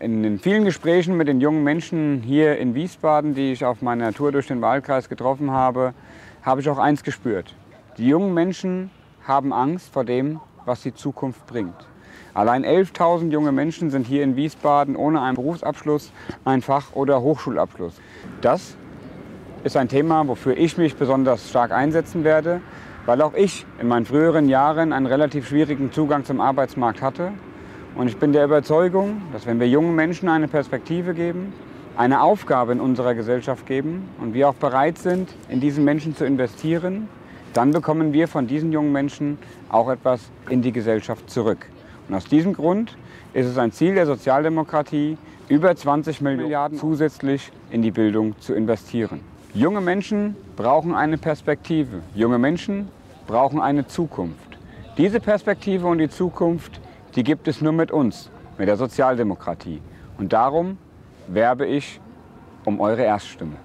In den vielen Gesprächen mit den jungen Menschen hier in Wiesbaden, die ich auf meiner Tour durch den Wahlkreis getroffen habe, habe ich auch eins gespürt. Die jungen Menschen haben Angst vor dem, was die Zukunft bringt. Allein 11.000 junge Menschen sind hier in Wiesbaden ohne einen Berufsabschluss, einen Fach- oder Hochschulabschluss. Das ist ein Thema, wofür ich mich besonders stark einsetzen werde, weil auch ich in meinen früheren Jahren einen relativ schwierigen Zugang zum Arbeitsmarkt hatte. Und ich bin der Überzeugung, dass wenn wir jungen Menschen eine Perspektive geben, eine Aufgabe in unserer Gesellschaft geben und wir auch bereit sind, in diesen Menschen zu investieren, dann bekommen wir von diesen jungen Menschen auch etwas in die Gesellschaft zurück. Und aus diesem Grund ist es ein Ziel der Sozialdemokratie, über 20 Milliarden zusätzlich in die Bildung zu investieren. Junge Menschen brauchen eine Perspektive. Junge Menschen brauchen eine Zukunft. Diese Perspektive und die Zukunft, die gibt es nur mit uns, mit der Sozialdemokratie. Und darum werbe ich um eure Erststimme.